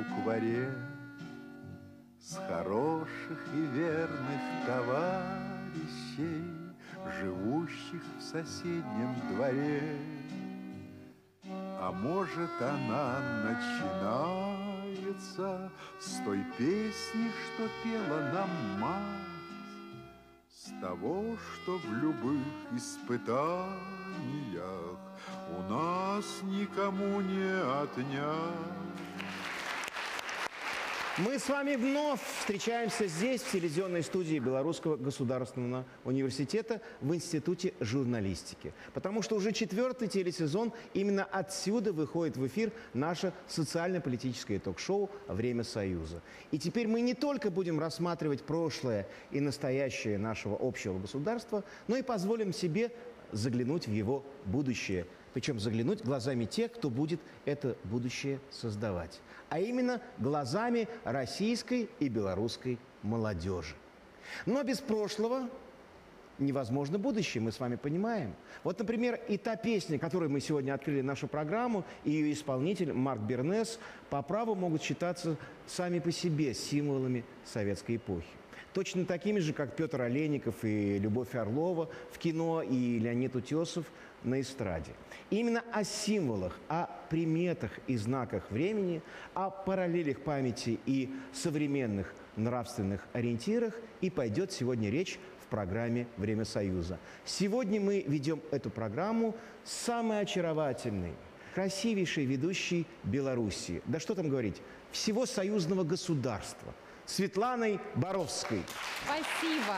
букваре, С хороших и верных товарищей, Живущих в соседнем дворе. А может, она начинается С той песни, что пела нам мать, С того, что в любых испытаниях У нас никому не отнять. Мы с вами вновь встречаемся здесь, в телевизионной студии Белорусского государственного университета в Институте журналистики. Потому что уже четвертый телесезон именно отсюда выходит в эфир наше социально-политическое ток-шоу «Время Союза». И теперь мы не только будем рассматривать прошлое и настоящее нашего общего государства, но и позволим себе заглянуть в его будущее. Причем заглянуть глазами тех, кто будет это будущее создавать. А именно глазами российской и белорусской молодежи. Но без прошлого невозможно будущее, мы с вами понимаем. Вот, например, и та песня, которой мы сегодня открыли нашу программу, и ее исполнитель Марк Бернес по праву могут считаться сами по себе символами советской эпохи. Точно такими же, как Петр Олейников и Любовь Орлова в кино и Леонид Утесов на эстраде. Именно о символах, о приметах и знаках времени, о параллелях памяти и современных нравственных ориентирах и пойдет сегодня речь в программе «Время Союза». Сегодня мы ведем эту программу с самой очаровательной, красивейшей ведущей Белоруссии. Да что там говорить, всего союзного государства – Светланой Боровской. Спасибо.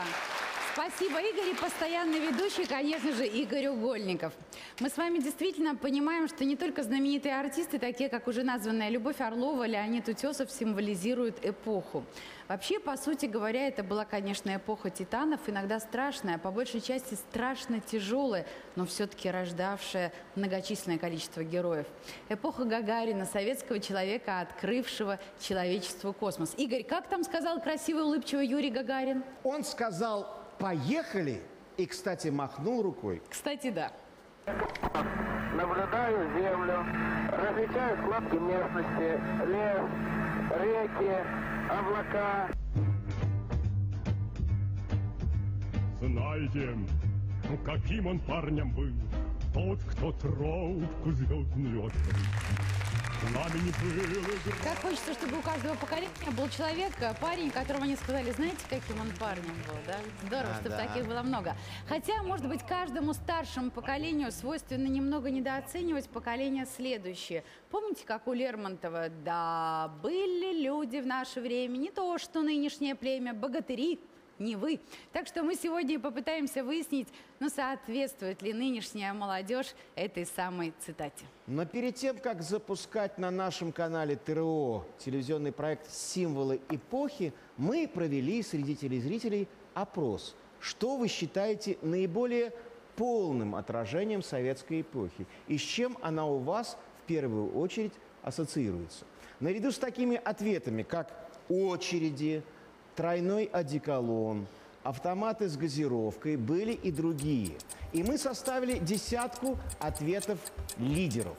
Спасибо, Игорь, и постоянный ведущий, конечно же, Игорь Угольников. Мы с вами действительно понимаем, что не только знаменитые артисты, такие как уже названная Любовь Орлова, Леонид Утесов, символизируют эпоху. Вообще, по сути говоря, это была, конечно, эпоха титанов, иногда страшная, по большей части страшно тяжелая, но все-таки рождавшая многочисленное количество героев. Эпоха Гагарина, советского человека, открывшего человечеству космос. Игорь, как там сказал красивый улыбчивый Юрий Гагарин? Он сказал «поехали» и, кстати, махнул рукой. Кстати, да. Наблюдаю землю, различаю складки местности, лес, реки, облака. Знаете, каким он парнем был, тот, кто трубку звездную открыл. Как хочется, чтобы у каждого поколения был человек, парень, которому они сказали, знаете, каким он парнем был, да? Здорово, А, чтобы да. таких было много. Хотя, может быть, каждому старшему поколению свойственно немного недооценивать поколение следующее. Помните, как у Лермонтова? Да, были люди в наше время, не то, что нынешнее племя, богатыри, не вы. Так что мы сегодня попытаемся выяснить, ну, соответствует ли нынешняя молодежь этой самой цитате. Но перед тем, как запускать на нашем канале ТРО телевизионный проект «Символы эпохи», мы провели среди телезрителей опрос. Что вы считаете наиболее полным отражением советской эпохи? И с чем она у вас в первую очередь ассоциируется? Наряду с такими ответами, как «очереди», «тройной одеколон», «автоматы с газировкой» были и другие. И мы составили десятку ответов лидеров.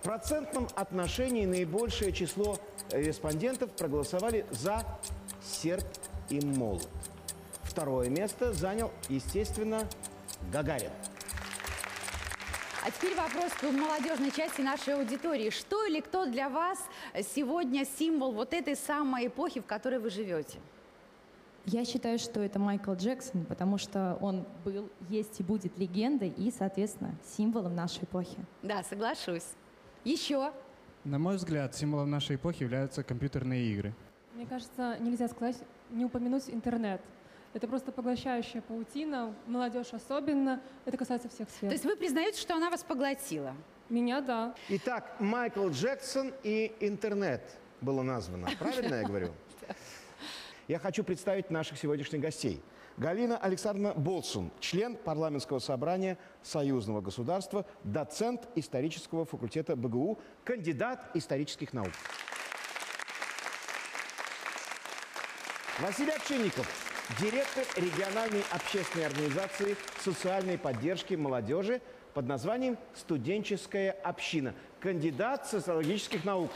В процентном отношении наибольшее число респондентов проголосовали за серп и молот. Второе место занял, естественно, Гагарин. А теперь вопрос к молодежной части нашей аудитории. Что или кто для вас сегодня символ вот этой самой эпохи, в которой вы живете? Я считаю, что это Майкл Джексон, потому что он был, есть и будет легендой и, соответственно, символом нашей эпохи. Да, соглашусь. Еще? На мой взгляд, символом нашей эпохи являются компьютерные игры. Мне кажется, нельзя сказать, не упомянуть интернет. Это просто поглощающая паутина, молодежь особенно. Это касается всех сфер. То есть вы признаете, что она вас поглотила? Меня, да. Итак, Майкл Джексон и интернет было названо. Правильно я говорю? Я хочу представить наших сегодняшних гостей. Галина Александровна Болсун, член парламентского собрания Союзного государства, доцент исторического факультета БГУ, кандидат исторических наук. Василий Овчинников, директор региональной общественной организации социальной поддержки молодежи под названием «Студенческая община», кандидат социологических наук.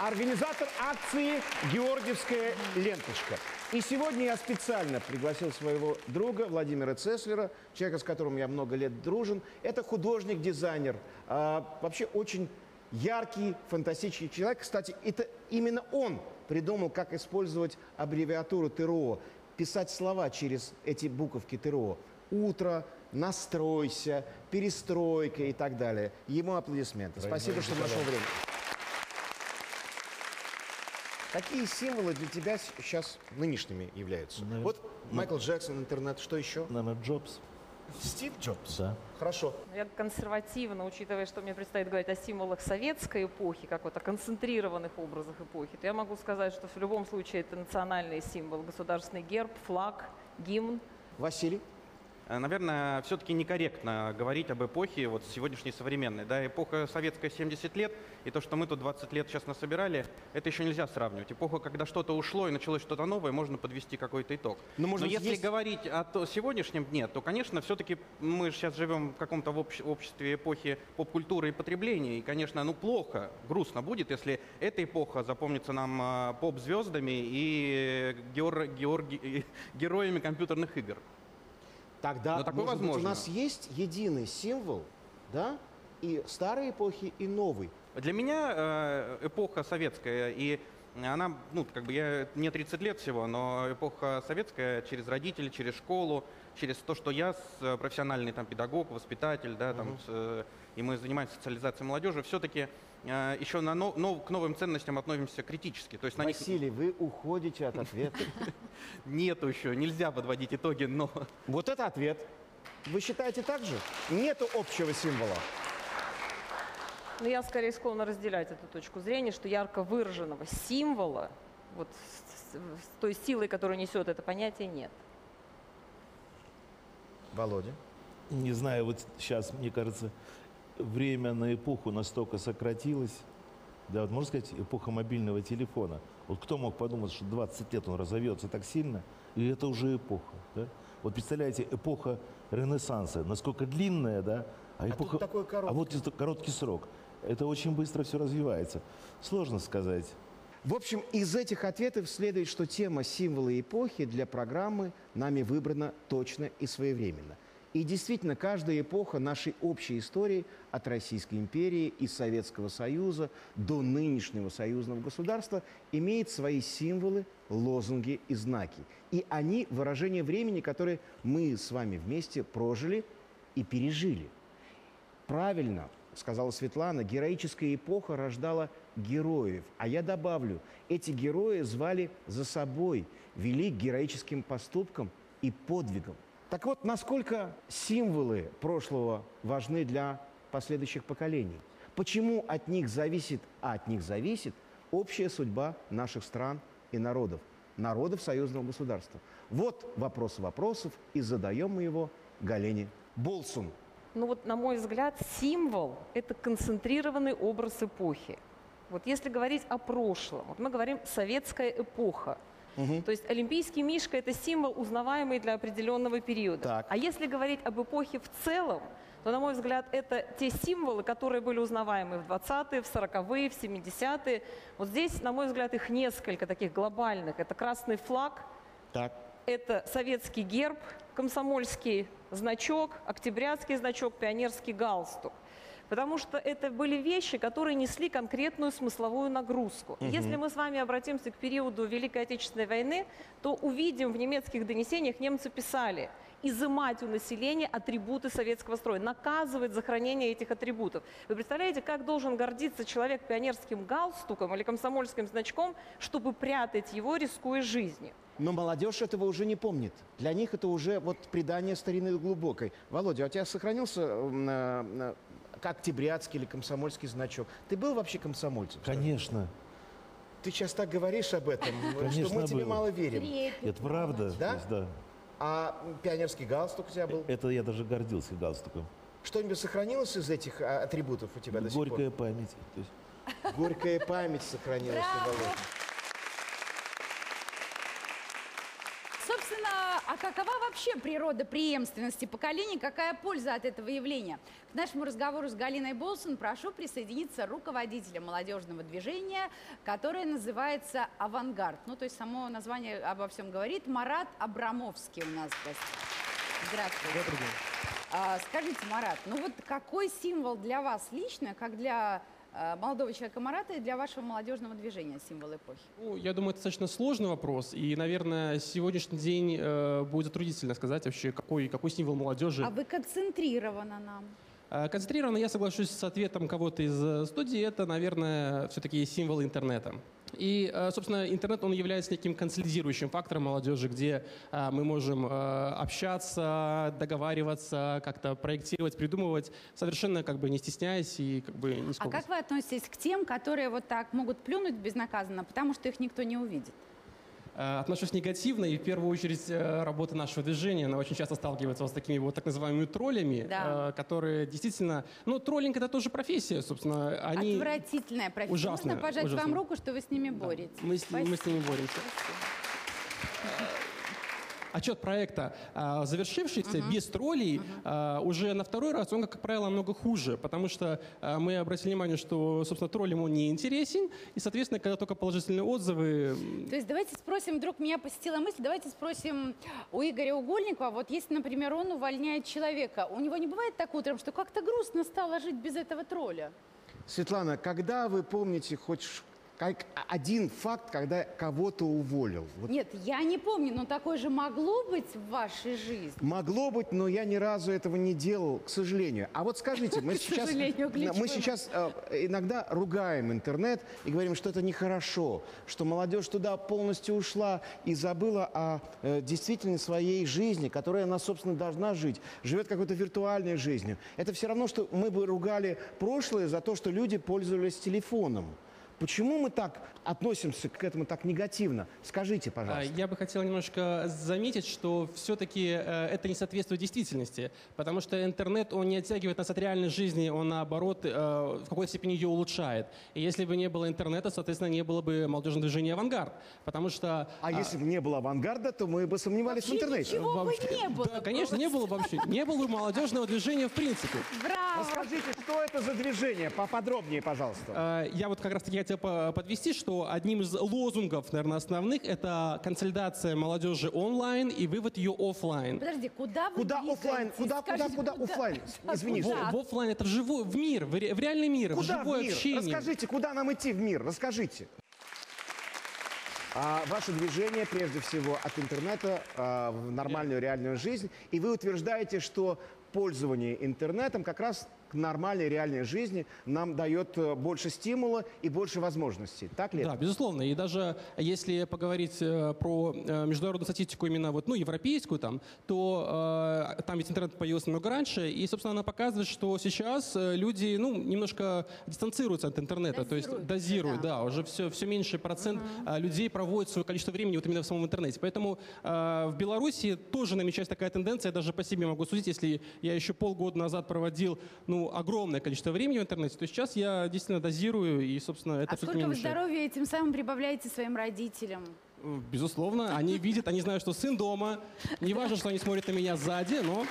Организатор акции «Георгиевская ленточка». И сегодня я специально пригласил своего друга Владимира Цеслера, человека, с которым я много лет дружен. Это художник-дизайнер, а, вообще очень яркий, фантастический человек. Кстати, это именно он придумал, как использовать аббревиатуру ТРО, писать слова через эти буковки ТРО. Утро, настройся, перестройка и так далее. Ему аплодисменты. Спасибо, что нашел время. Какие символы для тебя сейчас нынешними являются? Навер- Вот Майкл Джексон, интернет, что еще? Наверное, Джобс. Стив Джобс. Да. Хорошо. Я консервативно, учитывая, что мне предстоит говорить о символах советской эпохи, как вот о концентрированных образах эпохи, то я могу сказать, что в любом случае это национальный символ, государственный герб, флаг, гимн. Василий? Э, Наверное, все-таки некорректно говорить об эпохе вот сегодняшней современной. Да, эпоха советская 70 лет, и то, что мы тут 20 лет сейчас насобирали, это еще нельзя сравнивать. Эпоха, когда что-то ушло и началось что-то новое, можно подвести какой-то итог. Ну, может Но если есть- говорить о то- сегодняшнем дне, то, конечно, все-таки мы сейчас живем в каком-то обществе эпохи поп-культуры и потребления, и, конечно, ну плохо, грустно будет, если эта эпоха запомнится нам а, поп-звездами и геор- георги- и героями компьютерных игр. Тогда, Но такое может быть, возможно. у нас есть единый символ, да, и старой эпохи, и новой. Для меня э, эпоха советская, и она, ну, как бы я, мне 30 лет всего, но эпоха советская через родителей, через школу, через то, что я э, профессиональный там педагог, воспитатель, да, там, с, э, и мы занимаемся социализацией молодежи, все-таки еще на но- нов- к новым ценностям относимся критически. То есть на них Василий, вы уходите от ответа. нету еще, нельзя подводить итоги, но Вот это ответ. Вы считаете так же? Нету общего символа. Но я скорее склонна разделять эту точку зрения, что ярко выраженного символа, вот с, с- с той силой, которую несет это понятие, нет. Володя? Не знаю, вот сейчас, мне кажется, время на эпоху настолько сократилось. Да, вот можно сказать, эпоха мобильного телефона. Вот кто мог подумать, что 20 лет он разовьется так сильно, и это уже эпоха. Да? Вот представляете, эпоха Ренессанса, насколько длинная, да? А, тут эпоха, такой а вот это короткий срок. Это очень быстро все развивается. Сложно сказать. В общем, из этих ответов следует, что тема символы эпохи для программы нами выбрана точно и своевременно. И действительно, каждая эпоха нашей общей истории от Российской империи и Советского Союза до нынешнего союзного государства имеет свои символы, лозунги и знаки. И они – выражение времени, которое мы с вами вместе прожили и пережили. Правильно, сказала Светлана, героическая эпоха рождала героев. А я добавлю, эти герои звали за собой, вели к героическим поступкам и подвигам. Так вот, насколько символы прошлого важны для последующих поколений? Почему от них зависит, а от них зависит общая судьба наших стран и народов, народов союзного государства? Вот вопрос вопросов, и задаем мы его Галене Болсун. Ну вот, на мой взгляд, символ – это концентрированный образ эпохи. Вот если говорить о прошлом, вот мы говорим «советская эпоха», то есть олимпийский мишка – это символ, узнаваемый для определенного периода. Так. А если говорить об эпохе в целом, то, на мой взгляд, это те символы, которые были узнаваемы в 20-е, в 40-е, в 70-е. Вот здесь, на мой взгляд, их несколько таких глобальных. Это красный флаг, Так. это советский герб, комсомольский значок, октябрятский значок, пионерский галстук. Потому что это были вещи, которые несли конкретную смысловую нагрузку. И Если мы с вами обратимся к периоду Великой Отечественной войны, то увидим в немецких донесениях, немцы писали, изымать у населения атрибуты советского строя, наказывать за хранение этих атрибутов. Вы представляете, как должен гордиться человек пионерским галстуком или комсомольским значком, чтобы прятать его, рискуя жизнью? Но молодежь этого уже не помнит. Для них это уже вот предание старины глубокой. Володя, а у тебя сохранился э, октябрятский или комсомольский значок? Ты был вообще комсомольцем? Конечно. Ты сейчас так говоришь об этом, что Конечно, мы тебе был. мало верим. Это правда. Да? Есть, да. А пионерский галстук у тебя был? Это я даже гордился галстуком. Что-нибудь сохранилось из этих а, атрибутов у тебя до сих Горькая память. То есть, пор? Горькая память сохранилась у Володи. Собственно, а какова вообще природа преемственности поколений? Какая польза от этого явления? К нашему разговору с Галиной Болсон прошу присоединиться руководителя молодежного движения, которое называется «Авангард». Ну, то есть само название обо всем говорит. Марат Абрамовский у нас гостях. Здравствуйте. Добрый день. А, скажите, Марат, ну вот какой символ для вас лично, как для молодого человека Марата и для вашего молодежного движения символ эпохи? Ну, я думаю, это достаточно сложный вопрос. И, наверное, сегодняшний день э, будет затруднительно сказать вообще, какой, какой символ молодежи. А вы концентрировано нам. Э, Концентрированно я соглашусь с ответом кого-то из э, студии. Это, наверное, все-таки символ интернета. И, э, собственно, интернет, он является неким консолидирующим фактором молодежи, где э, мы можем э, общаться, договариваться, как-то проектировать, придумывать, совершенно как бы не стесняясь и как бы не А скованно. как вы относитесь к тем, которые вот так могут плюнуть безнаказанно, потому что их никто не увидит? Э, Отношусь негативно, и в первую очередь э, работа нашего движения, она очень часто сталкивается вот с такими вот так называемыми троллями, Да. э, которые действительно... Ну, троллинг — это тоже профессия, собственно. Они... Отвратительная профессия. Ужасная, Можно пожать ужасная. вам руку, что вы с ними боретесь? Мы с, мы с ними боремся. Отчет проекта, а, завершившийся без троллей, а, уже на второй раз он, как правило, намного хуже, потому что а, мы обратили внимание, что, собственно, троллям он не интересен, и, соответственно, когда только положительные отзывы, То есть давайте спросим, вдруг меня посетила мысль, давайте спросим у Игоря Угольникова, вот если, например, он увольняет человека, у него не бывает так утром, что как-то грустно стало жить без этого тролля? Светлана, когда вы помните хоть как один факт, когда кого-то уволил? Вот Нет, я не помню, но такое же могло быть в вашей жизни. Могло быть, но я ни разу этого не делал, к сожалению. А вот скажите, мы сейчас, мы сейчас э, иногда ругаем интернет и говорим, что это нехорошо, что молодежь туда полностью ушла и забыла о э, действительно своей жизни, которой она, собственно, должна жить, живет какой-то виртуальной жизнью. Это все равно, что мы бы ругали прошлое за то, что люди пользовались телефоном. Почему мы так относимся к этому так негативно? Скажите, А, пожалуйста. Я бы хотел немножко заметить, что все-таки это не соответствует действительности, потому что интернет, он не оттягивает нас от реальной жизни, он наоборот э, в какой-то степени ее улучшает. И если бы не было интернета, соответственно, не было бы молодежного движения «Авангард», потому что... А если бы не было авангарда, то мы бы сомневались в интернете. Ничего бы не было. Да, конечно, не было вообще. Не было бы молодежного движения в принципе. Браво! Расскажите, что это за движение? Поподробнее, пожалуйста. Э, Я вот как раз таки хотел по- подвести, что одним из лозунгов, наверное, основных, это консолидация молодежи онлайн и вывод ее офлайн. Подожди, куда вы Куда оффлайн? Куда, куда, куда оффлайн? Да, Извини. куда? В, в офлайн это в живой, в мир, в, ре- в реальный мир, в Куда живое в мир? общение. Расскажите, куда нам идти в мир? Расскажите. А ваше движение, прежде всего, от интернета а, в нормальную реальную жизнь. И вы утверждаете, что пользование интернетом как раз к нормальной реальной жизни нам дает э, больше стимула и больше возможностей. Так ли? Да, безусловно. И даже если поговорить э, про э, международную статистику именно вот, ну, европейскую, там, то э, там ведь интернет появился много раньше, и, собственно, она показывает, что сейчас э, люди ну, немножко дистанцируются от интернета, то есть Дозируют, дозируют, да, уже все, все меньше процент э, людей проводит свое количество времени вот именно в самом интернете. Поэтому э, в Беларуси тоже намечается такая тенденция, я даже по себе могу судить, если я еще полгода назад проводил ну, огромное количество времени в интернете, то сейчас я действительно дозирую, и, собственно, это А сколько вы здоровья этим самым прибавляете своим родителям? Безусловно, они видят, они знают, что сын дома. Не важно, что они смотрят на меня сзади, но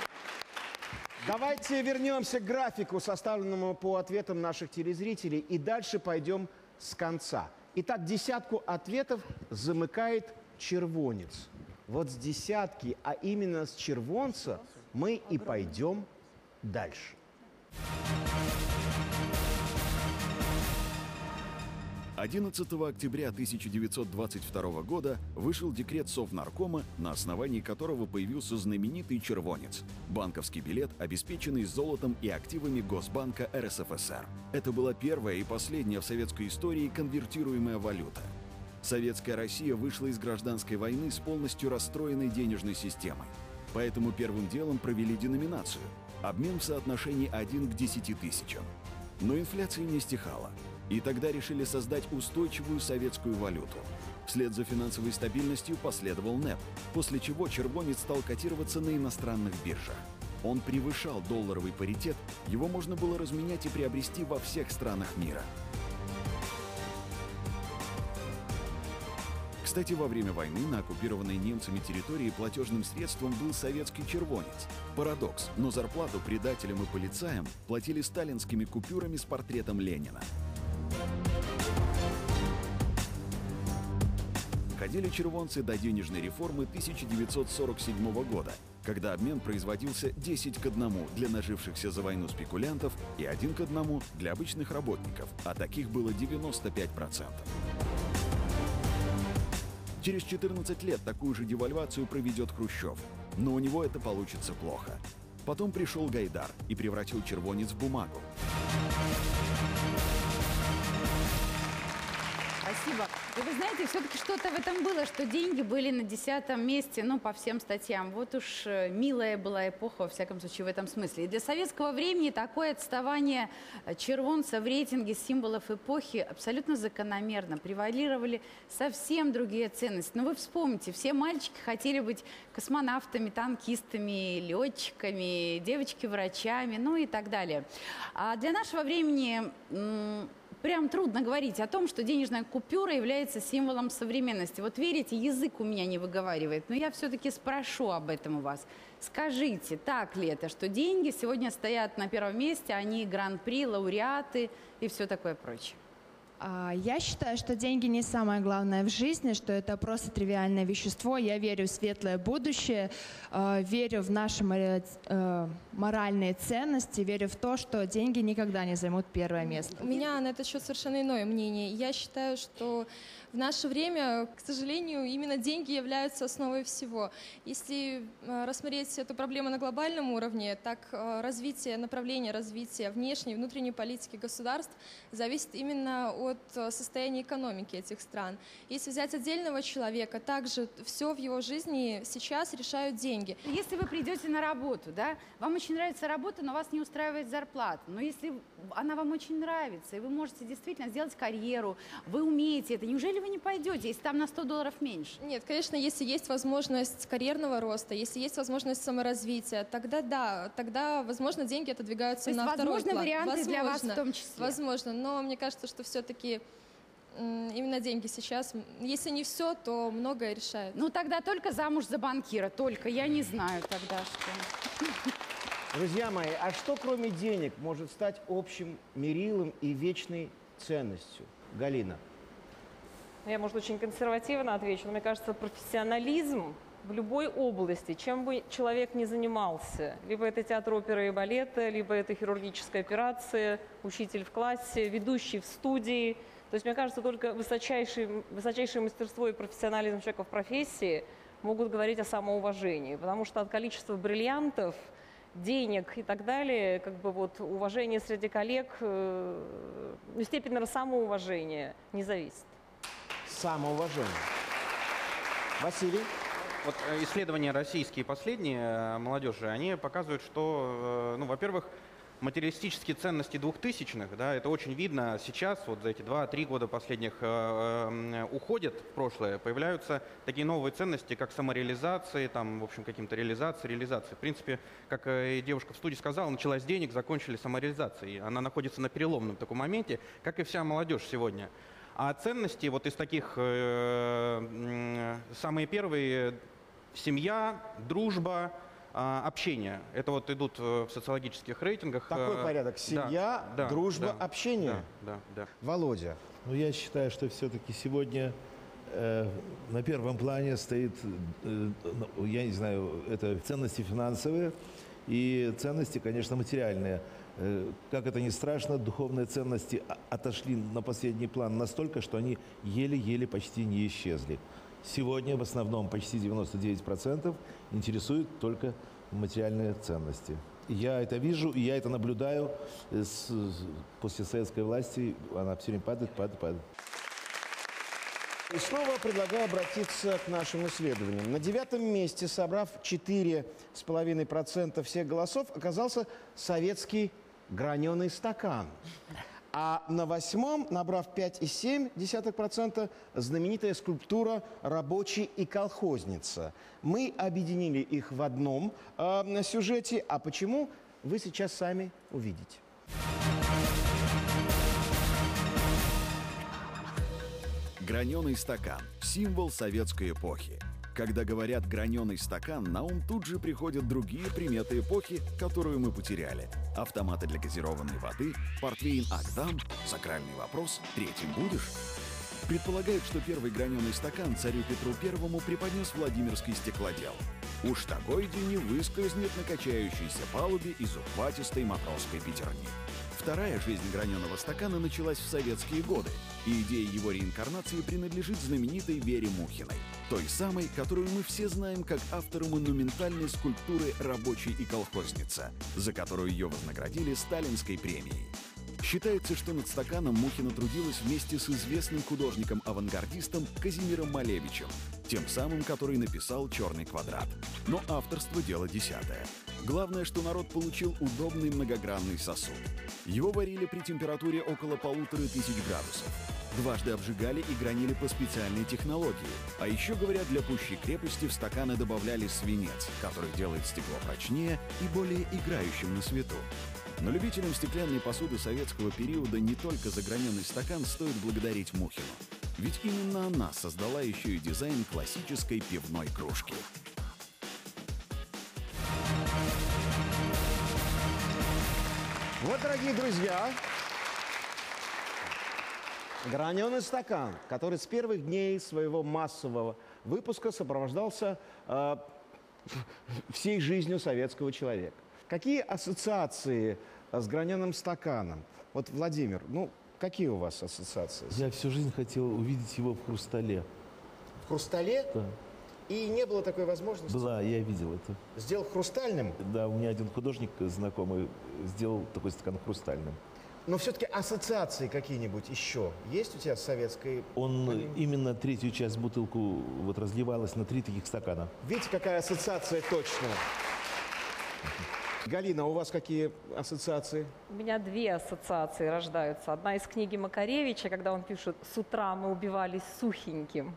Давайте вернемся к графику, составленному по ответам наших телезрителей, и дальше пойдем с конца. Итак, десятку ответов замыкает червонец. Вот с десятки, а именно с червонца, мы и пойдем дальше. 11 октября 1922 года вышел декрет Совнаркома, на основании которого появился знаменитый червонец – банковский билет, обеспеченный золотом и активами Госбанка РСФСР. Это была первая и последняя в советской истории конвертируемая валюта. Советская Россия вышла из гражданской войны с полностью расстроенной денежной системой. Поэтому первым делом провели деноминацию – обмен в соотношении 1 к 10 тысячам. Но инфляция не стихала. И тогда решили создать устойчивую советскую валюту. Вслед за финансовой стабильностью последовал НЭП, после чего червонец стал котироваться на иностранных биржах. Он превышал долларовый паритет, его можно было разменять и приобрести во всех странах мира. Кстати, во время войны на оккупированной немцами территории платежным средством был советский червонец. Парадокс, но зарплату предателям и полицаям платили сталинскими купюрами с портретом Ленина. Ходили червонцы до денежной реформы 1947 года, когда обмен производился 10 к 1 для нажившихся за войну спекулянтов и 1 к 1 для обычных работников, а таких было 95%. Через 14 лет такую же девальвацию проведет Хрущев, но у него это получится плохо. Потом пришел Гайдар и превратил червонец в бумагу. Знаете, все-таки что-то в этом было, что деньги были на десятом месте, ну, по всем статьям. Вот уж э, милая была эпоха, во всяком случае, в этом смысле. И для советского времени такое отставание э, червонца в рейтинге символов эпохи абсолютно закономерно. Превалировали совсем другие ценности. Но вы вспомните, все мальчики хотели быть космонавтами, танкистами, летчиками, девочки-врачами, ну и так далее. А для нашего времени прям трудно говорить о том, что денежная купюра является символом современности. Вот верите, язык у меня не выговаривает, но я все-таки спрошу об этом у вас. Скажите, так ли это, что деньги сегодня стоят на первом месте, они гран-при, лауреаты и все такое прочее? А, я считаю, что деньги не самое главное в жизни, что это просто тривиальное вещество. Я верю в светлое будущее, а, верю в наши э, моральные ценности, верю в то, что деньги никогда не займут первое место. У меня на этот счет совершенно иное мнение. Я считаю, что в наше время, к сожалению, именно деньги являются основой всего. Если э, рассмотреть эту проблему на глобальном уровне, так э, развитие, направление развития внешней и внутренней политики государств зависит именно от э, состояния экономики этих стран. Если взять отдельного человека, также все в его жизни сейчас решают деньги. Если вы придете на работу, да, вам очень нравится работа, но вас не устраивает зарплата. Но если она вам очень нравится, и вы можете действительно сделать карьеру, вы умеете это, неужели вы не пойдете, если там на 100 долларов меньше? Нет, конечно, если есть возможность карьерного роста, если есть возможность саморазвития, тогда да, тогда, возможно, деньги отодвигаются То на есть, второй возможно, план. варианты возможно, для вас в том числе? Возможно, но мне кажется, что все-таки именно деньги сейчас, если не все, то многое решает. Ну тогда только замуж за банкира, только, я не знаю тогда что. Друзья мои, а что кроме денег может стать общим мерилом и вечной ценностью? Галина. Я, может, очень консервативно отвечу, но мне кажется, профессионализм в любой области, чем бы человек ни занимался, либо это театр оперы и балета, либо это хирургическая операция, учитель в классе, ведущий в студии. То есть, мне кажется, только высочайшее, высочайшее мастерство и профессионализм человека в профессии могут говорить о самоуважении, потому что от количества бриллиантов, денег и так далее, как бы вот уважение среди коллег, э, ну, степень, самоуважения не зависит самоуважение. Василий? Вот э, исследования российские последние э, молодежи, они показывают, что, э, ну, во-первых, материалистические ценности двухтысячных, да, это очень видно сейчас, вот за эти два-три года последних э, уходят в прошлое, появляются такие новые ценности, как самореализация, там, в общем, каким-то реализация, реализация. В принципе, как и девушка в студии сказала, началась денег, закончили самореализацией. Она находится на переломном таком моменте, как и вся молодежь сегодня. А ценности вот из таких э, самые первые семья, дружба, э, общение. Это вот идут в социологических рейтингах. Такой порядок. Семья, да, дружба, да, общение. Да, да, да. Володя. Ну, я считаю, что все-таки сегодня э, на первом плане стоит, э, ну, я не знаю, это ценности финансовые и ценности, конечно, материальные. Э, как это ни страшно, духовные ценности отошли на последний план настолько, что они еле-еле почти не исчезли. Сегодня в основном почти 99% интересуют только материальные ценности. Я это вижу, и я это наблюдаю с, после советской власти. Она все время падает, падает, падает. И снова предлагаю обратиться к нашим исследованиям. На девятом месте, собрав 4,5% всех голосов, оказался советский граненый стакан. А на восьмом, набрав 5,7%, знаменитая скульптура «Рабочий и колхозница». Мы объединили их в одном э, сюжете. А почему, вы сейчас сами увидите. Граненый стакан – символ советской эпохи. Когда говорят «граненый стакан», на ум тут же приходят другие приметы эпохи, которую мы потеряли. Автоматы для газированной воды, портвейн «Агдам», сакральный вопрос «Третьим будешь?». Предполагают, что первый граненый стакан царю Петру Первому преподнес Владимирский стеклодел. Уж такой день не выскользнет на качающейся палубе из ухватистой матросской пятерни. Вторая жизнь граненого стакана началась в советские годы, и идея его реинкарнации принадлежит знаменитой Вере Мухиной, той самой, которую мы все знаем как автору монументальной скульптуры «Рабочий и колхозница», за которую ее вознаградили сталинской премией. Считается, что над стаканом Мухина трудилась вместе с известным художником-авангардистом Казимиром Малевичем, тем самым, который написал «Черный квадрат». Но авторство – дело десятое. Главное, что народ получил удобный многогранный сосуд. Его варили при температуре около полутора тысяч градусов. Дважды обжигали и гранили по специальной технологии. А еще, говорят, для пущей крепости в стаканы добавляли свинец, который делает стекло прочнее и более играющим на свету. Но любителям стеклянной посуды советского периода не только заграненный стакан стоит благодарить Мухину. Ведь именно она создала еще и дизайн классической пивной кружки. Вот, дорогие друзья, граненый стакан, который с первых дней своего массового выпуска сопровождался э, всей жизнью советского человека. Какие ассоциации с граненым стаканом? Вот, Владимир, ну, какие у вас ассоциации? Я всю жизнь хотел увидеть его в хрустале. В хрустале? Да. И не было такой возможности? Была, я видел это. Сделал хрустальным? Да, у меня один художник знакомый сделал такой стакан хрустальным. Но все-таки ассоциации какие-нибудь еще есть у тебя с советской? Он именно третью часть бутылку вот разливалась на три таких стакана. Видите, какая ассоциация точная? Галина, у вас какие ассоциации? У меня две ассоциации рождаются. Одна из книги Макаревича, когда он пишет «С утра мы убивались сухеньким».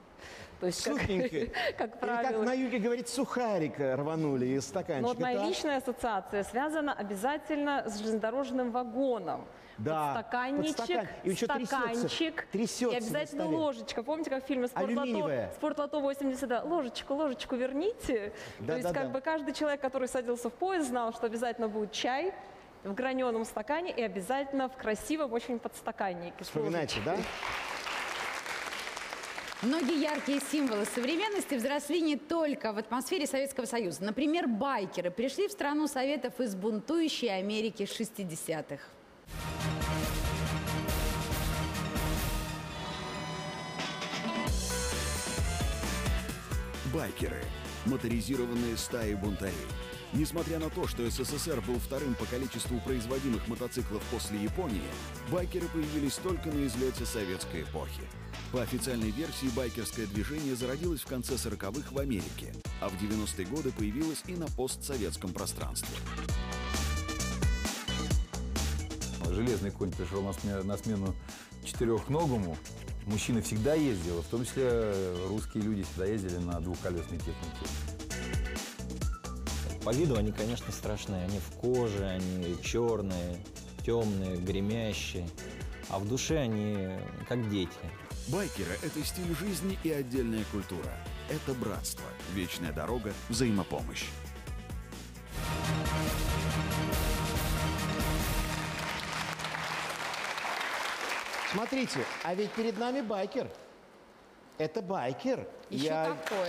То есть Сухенький. Как, как правило. Или как на юге говорит, сухарика рванули из стаканчика. Но вот моя так? личная ассоциация связана обязательно с железнодорожным вагоном. Да, подстаканничек, подстакан... и стаканчик. Трясется, и обязательно ложечка. Помните, как в фильме «Спортлото», «Спортлото 82»? Ложечку, ложечку верните. Да, То есть да, как да. бы каждый человек, который садился в поезд, знал, что обязательно будет чай в граненом стакане и обязательно в красивом очень подстаканнике. Вспоминайте, да? Многие яркие символы современности взросли не только в атмосфере Советского Союза. Например, байкеры пришли в страну Советов из бунтующей Америки 60-х. Байкеры – моторизированные стаи бунтарей. Несмотря на то, что СССР был вторым по количеству производимых мотоциклов после Японии, байкеры появились только на излете советской эпохи. По официальной версии, байкерское движение зародилось в конце 40-х в Америке, а в 90-е годы появилось и на постсоветском пространстве. Железный конь пришел на смену, на смену четырехногому. Мужчины всегда ездили, в том числе русские люди всегда ездили на двухколесной технике. По виду они, конечно, страшные. Они в коже, они черные, темные, гремящие. А в душе они как дети. Байкеры – это стиль жизни и отдельная культура. Это братство, вечная дорога, взаимопомощь. Смотрите, а ведь перед нами байкер. Это байкер. Еще Я... какой.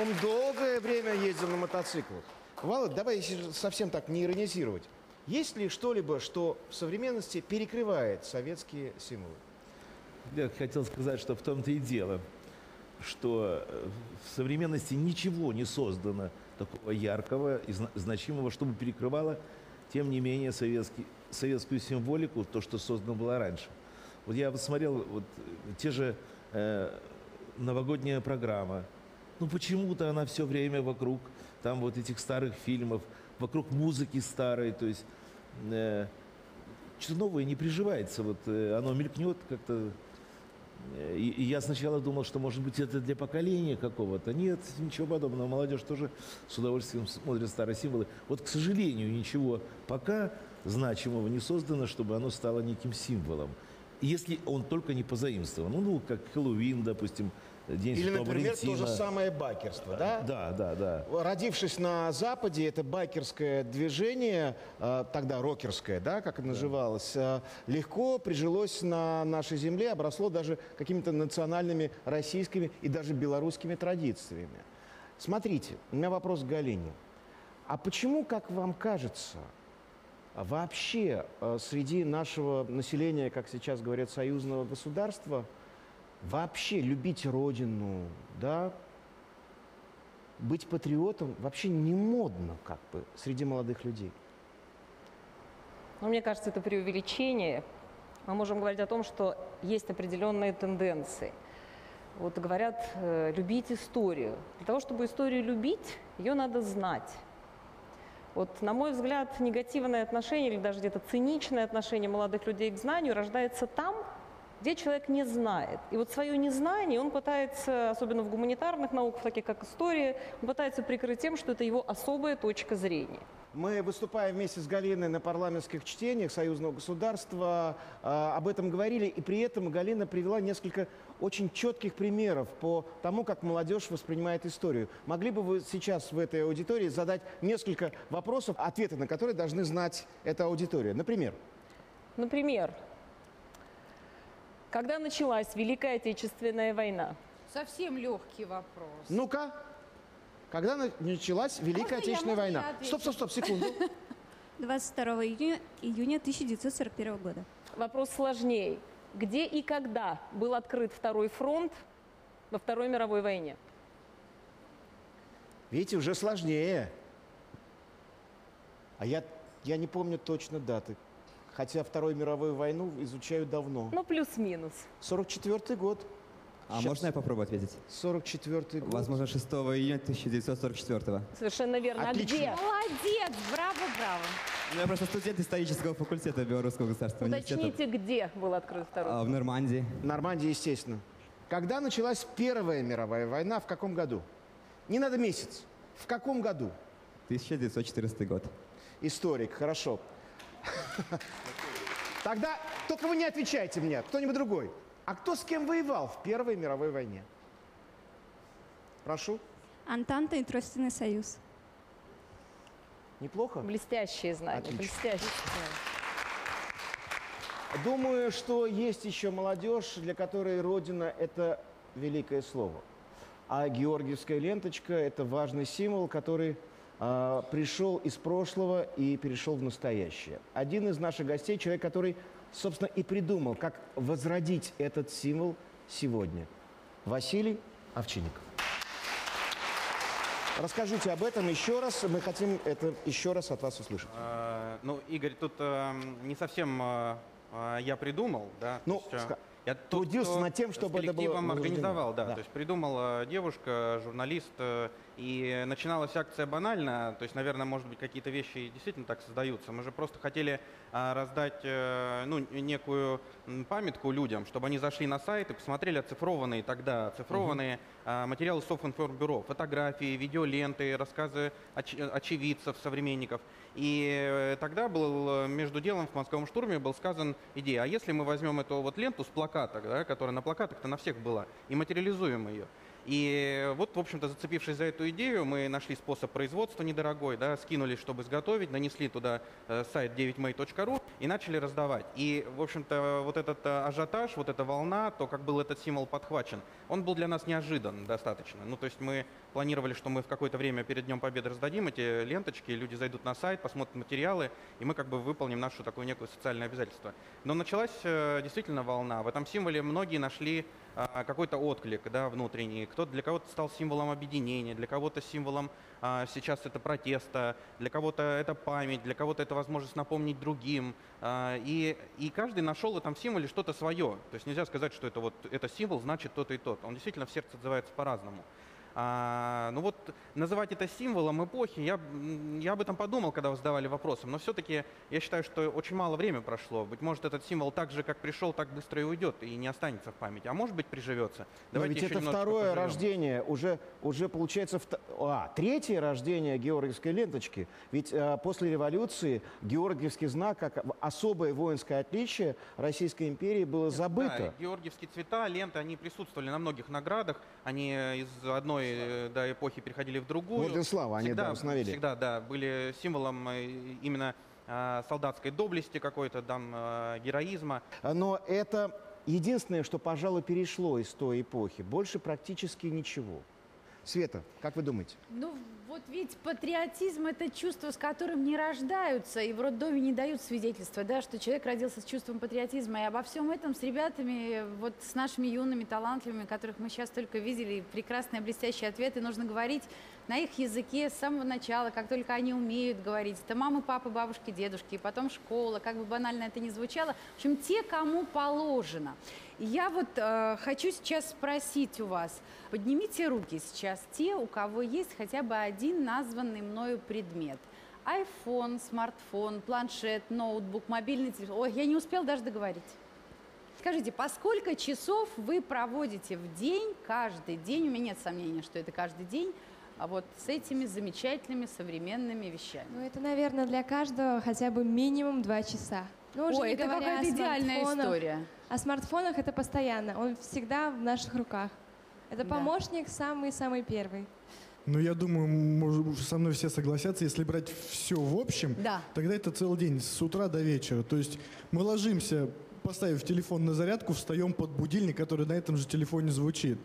Он долгое время ездил на мотоциклах. Володь, давай если совсем так не иронизировать. Есть ли что-либо, что в современности перекрывает советские символы? Я хотел сказать, что в том-то и дело, что э, в современности ничего не создано такого яркого и значимого, чтобы перекрывало, тем не менее, советский, советскую символику, то, что создано было раньше. Вот я посмотрел вот, те же э, новогодняя программа. Ну почему-то она все время вокруг там вот этих старых фильмов, вокруг музыки старой, то есть э, что-то новое не приживается. Вот э, оно мелькнет как-то и, и я сначала думал, что, может быть, это для поколения какого-то. Нет, ничего подобного. Молодежь тоже с удовольствием смотрит старые символы. Вот, к сожалению, ничего пока значимого не создано, чтобы оно стало неким символом. если он только не позаимствован. Ну, ну как Хэллоуин, допустим, День Или, например, то Валентина. же самое байкерство, да? Да, да, да. Родившись на Западе, это байкерское движение, э, тогда рокерское, да, как это называлось, э, легко прижилось на нашей земле, обросло даже какими-то национальными российскими и даже белорусскими традициями. Смотрите, у меня вопрос к Галине. А почему, как вам кажется, вообще э, среди нашего населения, как сейчас говорят, союзного государства, вообще любить родину, да, быть патриотом вообще не модно как бы среди молодых людей. Но мне кажется, это преувеличение. Мы можем говорить о том, что есть определенные тенденции. Вот говорят, э, любить историю. Для того, чтобы историю любить, ее надо знать. Вот, на мой взгляд, негативное отношение или даже где-то циничное отношение молодых людей к знанию рождается там, где человек не знает. И вот свое незнание он пытается, особенно в гуманитарных науках, таких как история, он пытается прикрыть тем, что это его особая точка зрения. Мы выступаем вместе с Галиной на парламентских чтениях союзного государства, э, об этом говорили, и при этом Галина привела несколько очень четких примеров по тому, как молодежь воспринимает историю. Могли бы вы сейчас в этой аудитории задать несколько вопросов, ответы на которые должны знать эта аудитория? Например? Например, когда началась Великая Отечественная война? Совсем легкий вопрос. Ну-ка, когда на- началась Великая Можно Отечественная я война? Стоп, стоп, стоп, секунду. 22 июня, июня 1941 года. Вопрос сложнее. Где и когда был открыт второй фронт во Второй мировой войне? Видите, уже сложнее. А я, я не помню точно даты. Хотя Вторую мировую войну изучаю давно. Ну, плюс-минус. 44 год. А можно я попробую ответить? 44 год. Возможно, 6 июня 1944. Совершенно верно. Отлично. А где? Молодец, браво, браво. Ну, я просто студент исторического факультета Белорусского государственного университета. Уточните, где был открыт второй А, в? Нормандии. Нормандия, естественно. Когда началась Первая мировая война, в каком году? Не надо месяц. В каком году? 1914 год. Историк, хорошо. Тогда только вы не отвечайте мне, кто-нибудь другой. А кто с кем воевал в Первой мировой войне? Прошу. Антанта и Тройственный союз. Неплохо? Блестящие знания, Отлично. блестящие. Думаю, что есть еще молодежь, для которой Родина – это великое слово. А Георгиевская ленточка – это важный символ, который а, пришел из прошлого и перешел в настоящее. Один из наших гостей – человек, который, собственно, и придумал, как возродить этот символ сегодня. Василий Овчинников. Расскажите об этом еще раз. Мы хотим это еще раз от вас услышать. Э, Ну, Игорь, тут э, не совсем э, я придумал, да. Ну, есть, я трудился над тем, чтобы это было организовал, да, Да. То есть придумала девушка, журналист, и начиналась акция банально. То есть, наверное, может быть, какие-то вещи действительно так создаются. Мы же просто хотели а, раздать э, ну, некую памятку людям, чтобы они зашли на сайт и посмотрели оцифрованные тогда, оцифрованные а, материалы Софинформбюро, фотографии, видеоленты, рассказы оч- очевидцев, современников. И э, тогда был между делом в московом штурме был сказан идея, а если мы возьмем эту вот ленту с плаката, да, которая на плакатах-то на всех была, и материализуем ее. И вот, в общем-то, зацепившись за эту идею, мы нашли способ производства недорогой, да, скинулись, чтобы изготовить, нанесли туда э, сайт 9may.ru и начали раздавать. И, в общем-то, вот этот э, ажиотаж, вот эта волна, то, как был этот символ подхвачен, он был для нас неожидан достаточно. Ну, то есть мы планировали, что мы в какое-то время перед Днем Победы раздадим эти ленточки, люди зайдут на сайт, посмотрят материалы, и мы как бы выполним нашу такую некую социальное обязательство. Но началась э, действительно волна. В этом символе многие нашли какой-то отклик да, внутренний. Кто, для кого-то стал символом объединения, для кого-то символом а, сейчас это протеста, для кого-то это память, для кого-то это возможность напомнить другим. А, и, и каждый нашел в этом символе что-то свое. То есть нельзя сказать, что это вот это символ, значит то-то и то. Он действительно в сердце отзывается по-разному. А, ну вот называть это символом эпохи, я, я об этом подумал, когда вы задавали вопросы, но все-таки я считаю, что очень мало времени прошло. Быть может, этот символ так же, как пришел, так быстро и уйдет, и не останется в памяти. А может быть, приживется. Но Давайте ведь еще это второе поживем. рождение, уже, уже получается, вто- а, третье рождение георгиевской ленточки. Ведь э, после революции георгиевский знак, как особое воинское отличие Российской империи, было забыто. Да, георгиевские цвета, ленты, они присутствовали на многих наградах. Они из одной э, да, эпохи переходили в другую. Орден Славы они, всегда, да, установили. Всегда, да, были символом э, именно э, солдатской доблести какой-то, там, э, героизма. Но это единственное, что, пожалуй, перешло из той эпохи. Больше практически ничего. Света, как вы думаете? Ну, вот ведь патриотизм – это чувство, с которым не рождаются, и в роддоме не дают свидетельства, да, что человек родился с чувством патриотизма. И обо всем этом с ребятами, вот с нашими юными, талантливыми, которых мы сейчас только видели, прекрасные, блестящие ответы, нужно говорить на их языке с самого начала, как только они умеют говорить. Это мамы, папы, бабушки, дедушки, и потом школа, как бы банально это ни звучало. В общем, те, кому положено. Я вот э, хочу сейчас спросить у вас, поднимите руки сейчас те, у кого есть хотя бы один названный мною предмет. iPhone, смартфон, планшет, ноутбук, мобильный телефон. Ой, я не успел даже договорить. Скажите, по сколько часов вы проводите в день, каждый день, у меня нет сомнения, что это каждый день, а вот с этими замечательными современными вещами? Ну, это, наверное, для каждого хотя бы минимум два часа. Ну, уже Ой, не это какая-то идеальная история. О смартфонах это постоянно, он всегда в наших руках. Это Да. помощник самый-самый первый. Ну, я думаю, может, со мной все согласятся, если брать все в общем, Да. тогда это целый день, с утра до вечера. То есть мы ложимся, поставив телефон на зарядку, встаем под будильник, который на этом же телефоне звучит.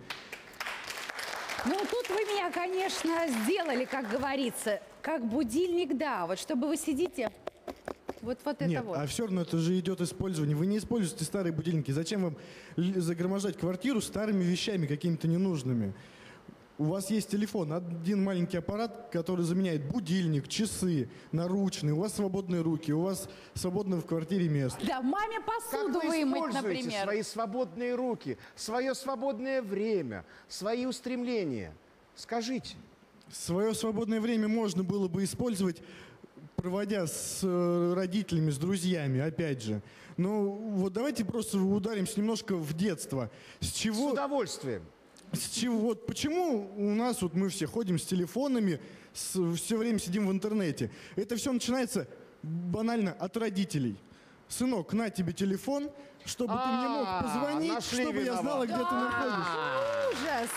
Ну, тут вы меня, конечно, сделали, как говорится, как будильник, да. Вот чтобы вы сидите, вот, вот это Нет, вот. а все равно это же идет использование. Вы не используете старые будильники. Зачем вам загромождать квартиру старыми вещами какими-то ненужными? У вас есть телефон, один маленький аппарат, который заменяет будильник, часы, наручные. У вас свободные руки, у вас свободно в квартире место. Да, маме Как посуду вы вымыть, используете например. свои свободные руки, свое свободное время, свои устремления? Скажите. Свое свободное время можно было бы использовать, проводя с э, родителями, с друзьями, опять же. Но вот давайте просто ударимся немножко в детство. С чего... С удовольствием. С чего, вот почему у нас вот мы все ходим с телефонами, все время сидим в интернете? Это все начинается банально от родителей. Сынок, на тебе телефон, чтобы ты мне мог А, позвонить, нашли чтобы я знала, где ты находишься. Ужас!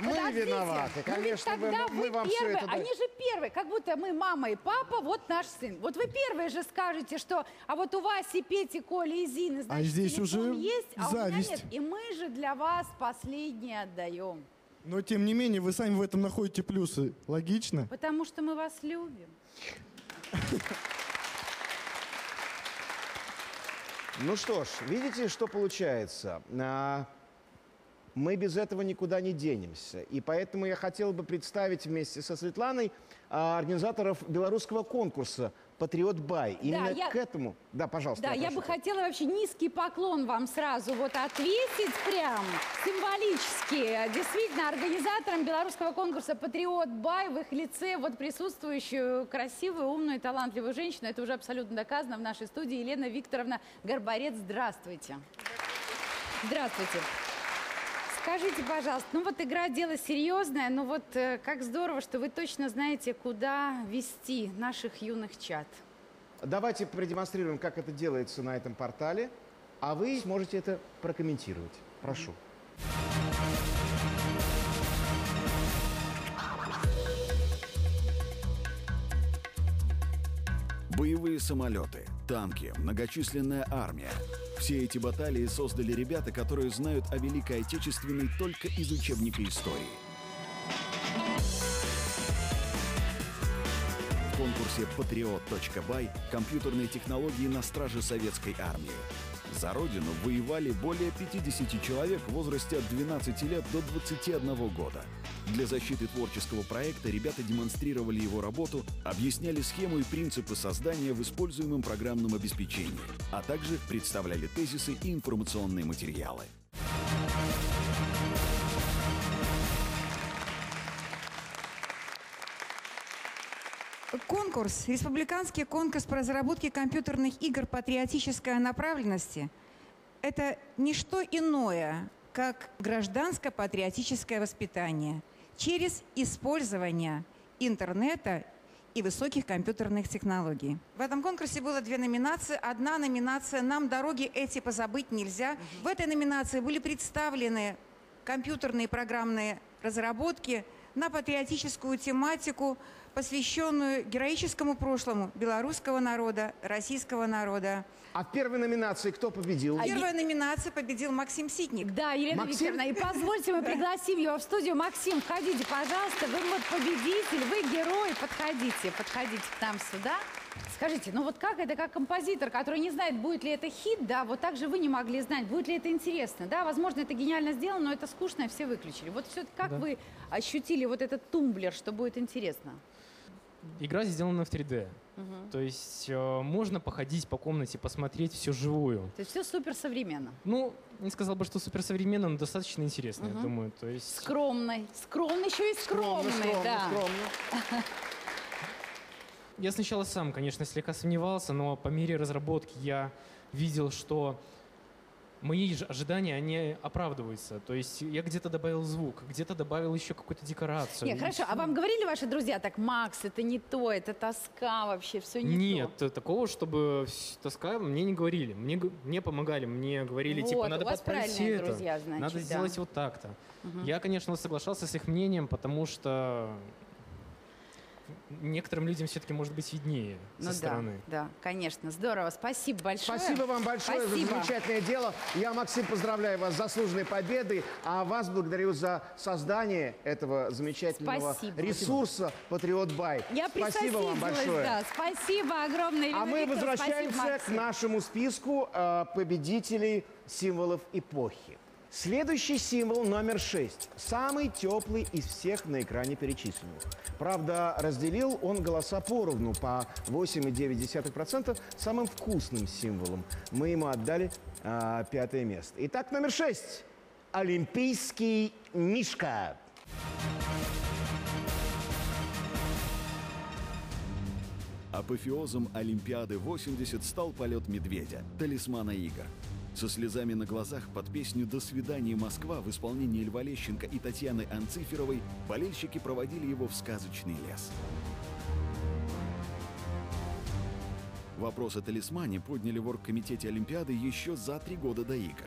Мы Подождите, виноваты, ну ведь конечно, вы- тогда мы вы вам первые, это они же первые, как будто мы мама и папа, вот наш сын. Вот вы первые же скажете, что, а вот у Васи, Пети, Коли и Зины, значит, здесь телефон уже есть, а у меня зависть. нет. И мы же для вас последние отдаем. Но тем не менее, вы сами в этом находите плюсы. Логично? Потому что мы вас любим. Ну что ж, видите, что получается? Мы без этого никуда не денемся. И поэтому я хотел бы представить вместе со Светланой а, организаторов белорусского конкурса «Патриот Бай». Именно я- к этому... Да, пожалуйста. Да, я прошу. бы хотела вообще низкий поклон вам сразу вот ответить прям символически. Действительно, организаторам белорусского конкурса «Патриот Бай» в их лице вот присутствующую красивую, умную талантливую женщину. Это уже абсолютно доказано в нашей студии. Елена Викторовна Горбарец, здравствуйте. Здравствуйте. Скажите, пожалуйста, ну вот игра дело серьезное, но вот э, как здорово, что вы точно знаете, куда вести наших юных чат. Давайте продемонстрируем, как это делается на этом портале, а вы сможете это прокомментировать. Прошу. Боевые самолеты, танки, многочисленная армия. Все эти баталии создали ребята, которые знают о Великой Отечественной только из учебника истории. В конкурсе patriot.by компьютерные технологии на страже советской армии. За родину воевали более 50 человек в возрасте от 12 лет до 21 года. Для защиты творческого проекта ребята демонстрировали его работу, объясняли схему и принципы создания в используемом программном обеспечении, а также представляли тезисы и информационные материалы. Конкурс, республиканский конкурс по разработке компьютерных игр патриотической направленности – это не что иное, как гражданско-патриотическое воспитание через использование интернета и высоких компьютерных технологий. В этом конкурсе было две номинации. Одна номинация «Нам дороги эти позабыть нельзя». В этой номинации были представлены компьютерные программные разработки на патриотическую тематику, посвященную героическому прошлому белорусского народа, российского народа. А в первой номинации кто победил? Первая номинация победил Максим Ситник. Да, Елена Максим? Викторовна, и позвольте, мы пригласим его в студию. Максим, входите, пожалуйста. Вы вот победитель, вы герой. Подходите, подходите к нам сюда. Скажите, ну вот как это, как композитор, который не знает, будет ли это хит, да, вот так же вы не могли знать, будет ли это интересно, да, возможно, это гениально сделано, но это скучно, и все выключили. Вот все как Да. вы ощутили вот этот тумблер, что будет интересно? Игра сделана в 3D. Мгм. То есть э, можно походить по комнате, посмотреть все живую. То есть все супер современно. Ну, не сказал бы, что суперсовременно, но достаточно интересно, Мгм. я думаю. То есть... Скромный. Скромный, еще и скромный, скромно, да. Я сначала сам, конечно, слегка сомневался, но по мере разработки я видел, что мои ожидания, они оправдываются. То есть я где-то добавил звук, где-то добавил еще какую-то декорацию. Нет, хорошо, а всё. вам говорили ваши друзья так, Макс, это не то, это тоска вообще, все не Нет, э, такого, чтобы тоска, мне не говорили. Мне, мне помогали, мне говорили, Вот, типа, надо подправить это, друзья, значит, надо да. сделать вот так-то. Мгм. Я, конечно, соглашался с их мнением, потому что некоторым людям все-таки может быть виднее Ну со да, стороны. да, конечно, здорово. Спасибо большое. Спасибо вам большое Спасибо. за замечательное дело. Я, Максим, поздравляю вас с заслуженной победой, а вас благодарю за создание этого замечательного Спасибо. ресурса «Патриот Бай». Я Спасибо вам большое. да. Спасибо огромное, Елена А мы Викторовна. возвращаемся Спасибо, к нашему списку э, победителей символов эпохи. Следующий символ номер 6. Самый теплый из всех на экране перечисленных. Правда, разделил он голоса поровну по 8,9% самым вкусным символом. Мы ему отдали а, пятое место. Итак, номер 6. Олимпийский мишка. Апофеозом Олимпиады 80 стал полет медведя, талисмана игр. Со слезами на глазах под песню «До свидания, Москва» в исполнении Льва Лещенко и Татьяны Анциферовой болельщики проводили его в сказочный лес. Вопрос о талисмане подняли в оргкомитете Олимпиады еще за три года до игр.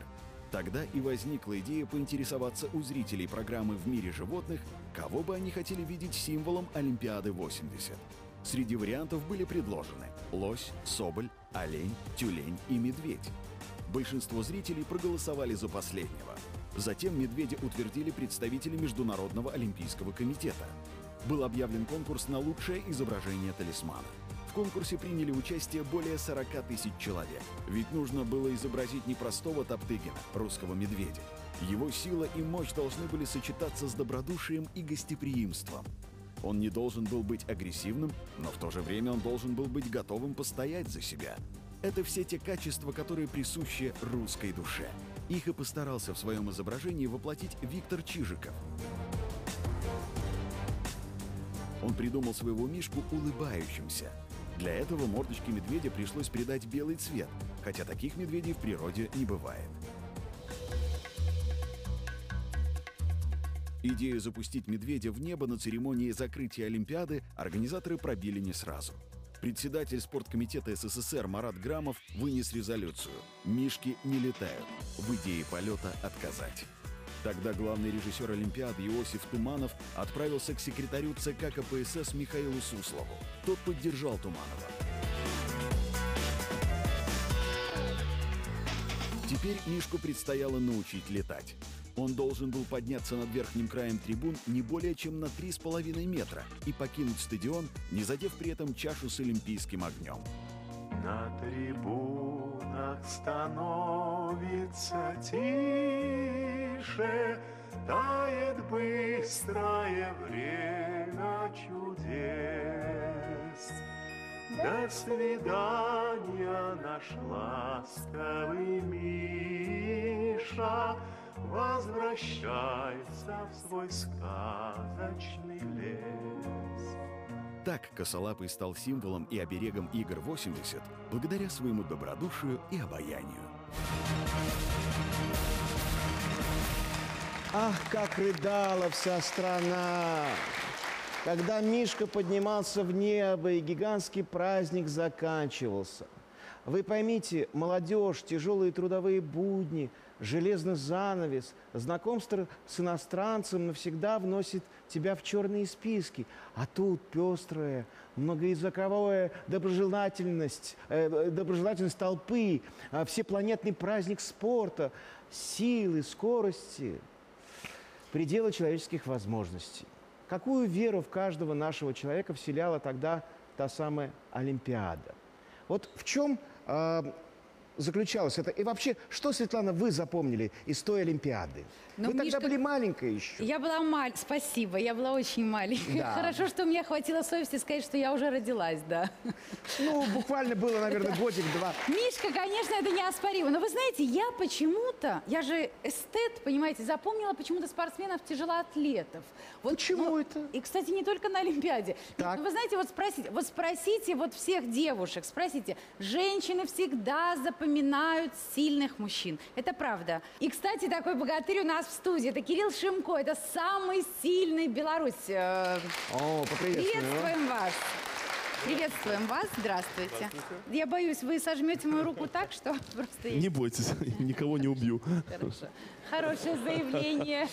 Тогда и возникла идея поинтересоваться у зрителей программы «В мире животных», кого бы они хотели видеть символом Олимпиады 80. Среди вариантов были предложены лось, соболь, олень, тюлень и медведь. Большинство зрителей проголосовали за последнего. Затем медведя утвердили представители Международного олимпийского комитета. Был объявлен конкурс на лучшее изображение талисмана. В конкурсе приняли участие более 40 тысяч человек. Ведь нужно было изобразить не простого Топтыгина, русского медведя. Его сила и мощь должны были сочетаться с добродушием и гостеприимством. Он не должен был быть агрессивным, но в то же время он должен был быть готовым постоять за себя. Это все те качества, которые присущи русской душе. Их и постарался в своем изображении воплотить Виктор Чижиков. Он придумал своего мишку улыбающимся. Для этого мордочке медведя пришлось придать белый цвет, хотя таких медведей в природе не бывает. Идею запустить медведя в небо на церемонии закрытия Олимпиады организаторы пробили не сразу. Председатель спорткомитета СССР Марат Грамов вынес резолюцию «Мишки не летают. В идее полета отказать». Тогда главный режиссер Олимпиады Иосиф Туманов отправился к секретарю ЦК КПСС Михаилу Суслову. Тот поддержал Туманова. Теперь Мишку предстояло научить летать. Он должен был подняться над верхним краем трибун не более чем на 3,5 метра и покинуть стадион, не задев при этом чашу с олимпийским огнем. На трибунах становится тише, Тает быстрое время чудес. До свидания, наш ласковый Миша, Возвращайся в свой сказочный лес. Так косолапый стал символом и оберегом игр 80 благодаря своему добродушию и обаянию. Ах, как рыдала вся страна! Когда Мишка поднимался в небо, и гигантский праздник заканчивался. Вы поймите, молодежь, тяжелые трудовые будни, железный занавес, знакомство с иностранцем навсегда вносит тебя в черные списки. А тут пестрая, многоязыковая доброжелательность, э, доброжелательность толпы, э, всепланетный праздник спорта, силы, скорости, пределы человеческих возможностей. Какую веру в каждого нашего человека вселяла тогда та самая Олимпиада? Вот в чем э, заключалось это? И вообще, что, Светлана, вы запомнили из той Олимпиады? Ну, вы тогда Мишка- были маленькая еще. Я была маленькая, спасибо, я была очень маленькая. Да. Хорошо, что у меня хватило совести сказать, что я уже родилась, да. Ну, буквально было, наверное, годик-два. Мишка, конечно, это неоспоримо. Но вы знаете, я почему-то, я же эстет, понимаете, запомнила почему-то спортсменов-тяжелоатлетов. Вот, Почему это? И, кстати, не только на Олимпиаде. Так. Ну, вы знаете, вот спросите, вот спросите вот всех девушек, спросите, женщины всегда запоминают сильных мужчин. Это правда. И, кстати, такой богатырь у нас в студии. Это Кирилл Шимко. Это самый сильный Беларусь. Э, О. Приветствуем вас. Приветствуем вас. Здравствуйте. Я боюсь, вы сожмете мою руку так, что просто... Не бойтесь, никого не убью. Хорошо. Хорошее заявление.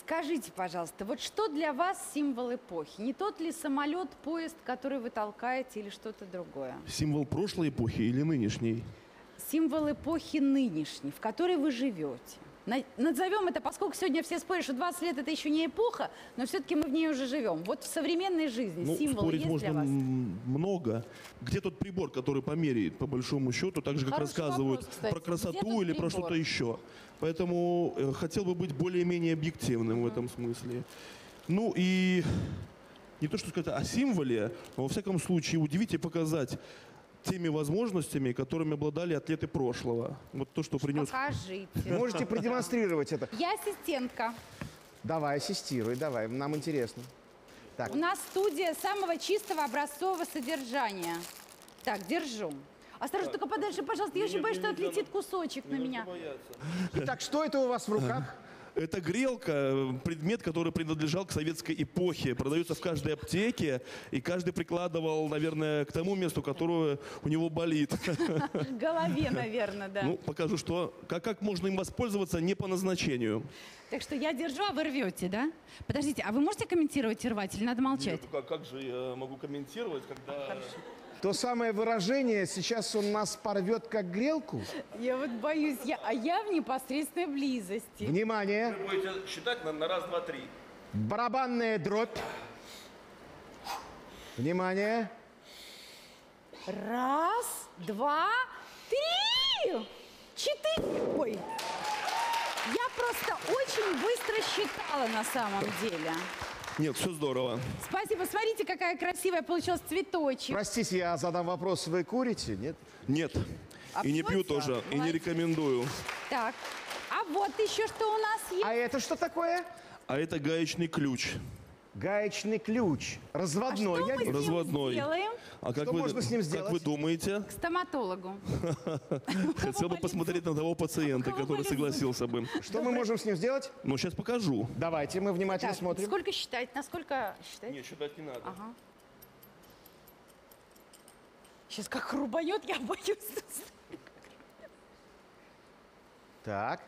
Скажите, пожалуйста, вот что для вас символ эпохи? Не тот ли самолет, поезд, который вы толкаете, или что-то другое? Символ прошлой эпохи или нынешней? Символ эпохи нынешней, в которой вы живете. На- Назовем это, поскольку сегодня все спорят, что 20 лет это еще не эпоха, но все-таки мы в ней уже живем. Вот в современной жизни Ну, символ спорить есть можно для вас? много. Где тот прибор, который померяет, по большому счету, так же, как Хороший рассказывают вопрос, кстати. про красоту или про что-то еще. Поэтому э, хотел бы быть более-менее объективным в этом смысле. Ну и не то, что сказать о символе, но во всяком случае удивить и показать теми возможностями, которыми обладали атлеты прошлого. Вот то, что принес... Покажите. Можете продемонстрировать это? Я ассистентка. Давай, ассистируй, давай, нам интересно. Так, У нас студия самого чистого образцового содержания. Так, держу. Осторожно, только подальше, пожалуйста. Я очень боюсь, что отлетит кусочек на меня. Итак, что это у вас в руках? Это грелка, э, предмет, который принадлежал к советской эпохе. Продается в каждой аптеке, и каждый прикладывал, наверное, к тому месту, которое у него болит. В голове, наверное, да. Ну, покажу, что как, как можно им воспользоваться не по назначению. Так что я держу, а вы рвете, да? Подождите, а вы можете комментировать и рвать, или надо молчать? Как, как же я могу комментировать, когда... То самое выражение «сейчас он нас порвет, как грелку». Я вот боюсь, я, а я в непосредственной близости. Внимание, Вы будете считать на, на раз, два, три. барабанная дробь. Внимание. Раз, два, три, четыре. Ой, я просто очень быстро считала на самом деле. Нет, все здорово. Спасибо. Смотрите, какая красивая получилась цветочек. Простите, я задам вопрос. Вы курите, нет? Нет. А и не пью тоже, и не Молодец. рекомендую. Так, а вот еще что у нас есть. А это что такое? А это гаечный ключ. Гаечный ключ. Разводной. А что я мы с ним Разводной. сделаем? А как Что вы, можно с ним Как сделать? вы думаете? К стоматологу. Хотел бы посмотреть на того пациента, который согласился бы. Что мы можем с ним сделать? Ну, сейчас покажу. Давайте, мы внимательно Так, смотрим. сколько считать? Насколько считать? Нет, считать не надо. Ага. Сейчас как рубанет, я боюсь. Так.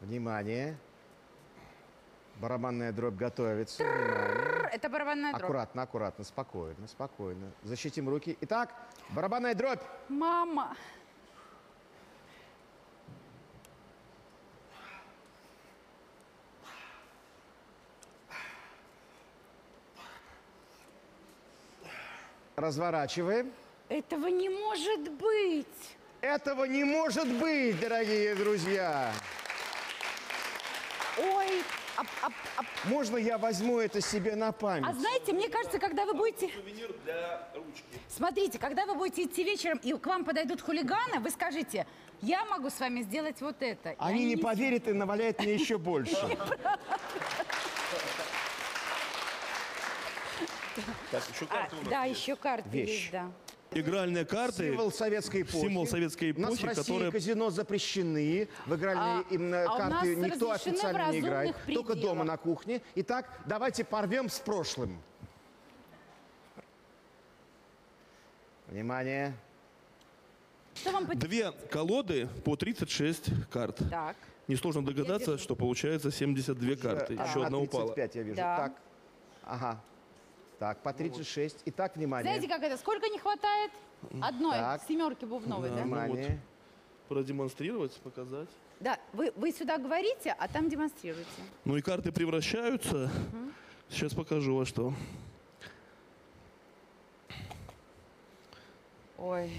Внимание. Барабанная дробь готовится. Внимание. Это барабанная дробь. Аккуратно, аккуратно, спокойно, спокойно. Защитим руки. Итак, барабанная дробь. Мама. Разворачиваем. Этого не может быть. Этого не может быть, дорогие друзья. Ой, а, а- а- Можно я возьму это себе на память? а знаете, мне кажется, когда вы будете... Сувенир для ручки. Смотрите, когда вы будете идти вечером, и к вам подойдут хулиганы, вы скажите, я могу с вами сделать вот это. И Они не поверят и наваляют мне еще больше. Так, еще А, карты у нас да, есть. еще карты Вещь. есть, да. Игральные карты. Символ советской эпохи. Символ советской У нас в эпохи, России которые... казино запрещены. В игральные А- именно а карты никто разрешены в официально не играет. разумных Только пределах. дома на кухне. Итак, давайте порвем с прошлым. Внимание. Что вам Две колоды по 36 карт. Так. Несложно догадаться, что получается 72 карты. А, Еще одна упала. 35 я вижу. Да. Так. Ага. Так, по 36. Итак, внимание. Знаете, как это? Сколько не хватает? Одной Так. семерки бубновой, Да, да? ну вот. Внимание. Продемонстрировать, показать. Да, вы, вы сюда говорите, а там демонстрируете. Ну и карты превращаются. Сейчас покажу во что. Ой.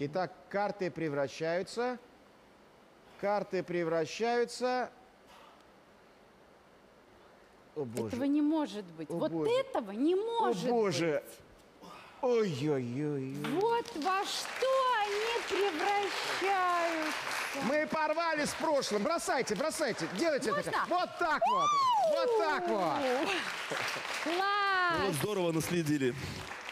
Итак, карты превращаются. Карты превращаются. О, боже. Этого не может быть. О, вот боже. этого не О, может боже. быть. Ой-ой-ой. Вот во что они превращаются. Мы порвали с прошлым. Бросайте, бросайте. Делайте это. Можно? как- Вот так вот. Вот так вот. Класс! Вот здорово наследили.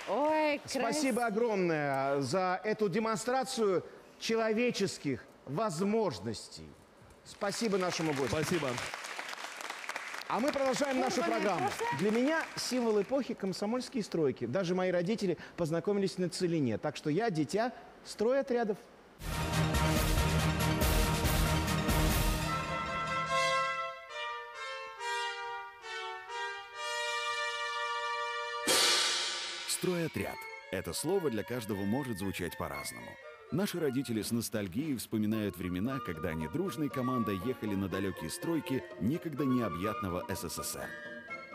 Ой, Спасибо огромное за эту демонстрацию человеческих возможностей. Спасибо нашему гостю. Спасибо. А мы продолжаем нашу программу. Для меня символ эпохи комсомольские стройки. Даже мои родители познакомились на Целине. Так что я дитя стройотрядов. Стройотряд. Это слово для каждого может звучать по-разному. Наши родители с ностальгией вспоминают времена, когда они дружной командой ехали на далекие стройки некогда необъятного СССР.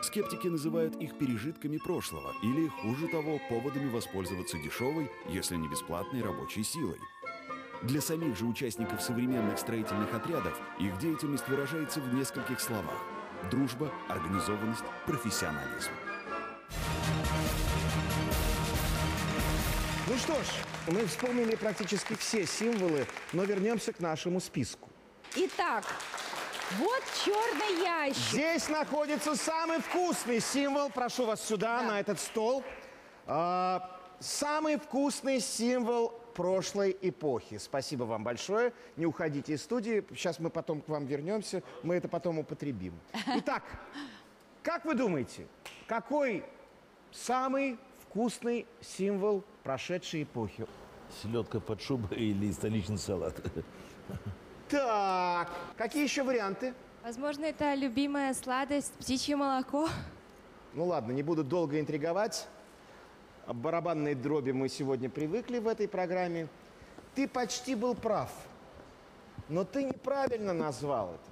Скептики называют их пережитками прошлого или, хуже того, поводами воспользоваться дешевой, если не бесплатной рабочей силой. Для самих же участников современных строительных отрядов их деятельность выражается в нескольких словах. Дружба, организованность, профессионализм. Ну что ж, мы вспомнили практически все символы, но вернемся к нашему списку. Итак, вот черный ящик. Здесь находится самый вкусный символ. Прошу вас сюда, на этот стол. А, самый вкусный символ прошлой эпохи. Спасибо вам большое. Не уходите из студии. Сейчас мы потом к вам вернемся. Мы это потом употребим. Итак, как вы думаете, какой самый вкусный символ прошедшей эпохи? Селедка под шубой или столичный салат. Так, какие еще варианты? Возможно, это любимая сладость птичье молоко. Ну ладно, не буду долго интриговать. Барабанные дроби мы сегодня привыкли в этой программе. Ты почти был прав, но ты неправильно назвал это.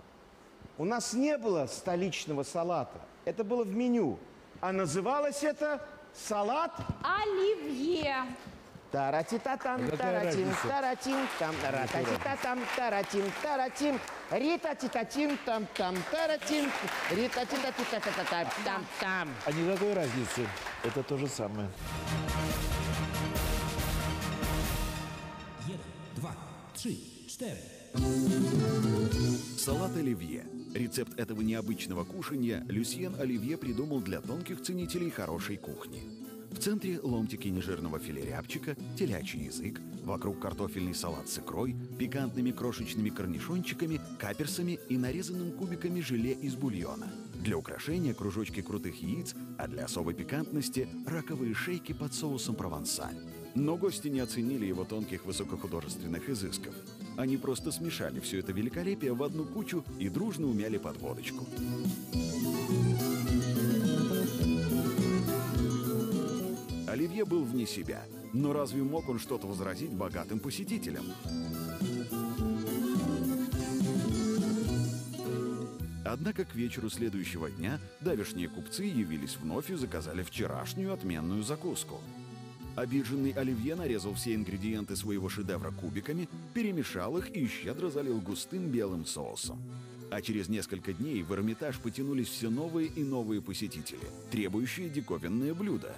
У нас не было столичного салата. Это было в меню. А называлось это салат Оливье. Таратитатам, таратим, таратим, там, рататитатам, таратим, таратим, ритатитатим, там, там, таратим, ритатитатитататам, там, там. А никакой разницы. Это то же самое. Jeden, dwa, trzy, cztery. Салат оливье. Рецепт этого необычного кушанья Люсьен Оливье придумал для тонких ценителей хорошей кухни. В центре ломтики нежирного филе рябчика, телячий язык, вокруг картофельный салат с икрой, пикантными крошечными корнишончиками, каперсами и нарезанным кубиками желе из бульона. Для украшения кружочки крутых яиц, а для особой пикантности раковые шейки под соусом провансаль. Но гости не оценили его тонких высокохудожественных изысков. Они просто смешали все это великолепие в одну кучу и дружно умяли под водочку. Оливье был вне себя. Но разве мог он что-то возразить богатым посетителям? Однако к вечеру следующего дня давешние купцы явились вновь и заказали вчерашнюю отменную закуску. Обиженный Оливье нарезал все ингредиенты своего шедевра кубиками, перемешал их и щедро залил густым белым соусом. А через несколько дней в Эрмитаж потянулись все новые и новые посетители, требующие диковинное блюдо.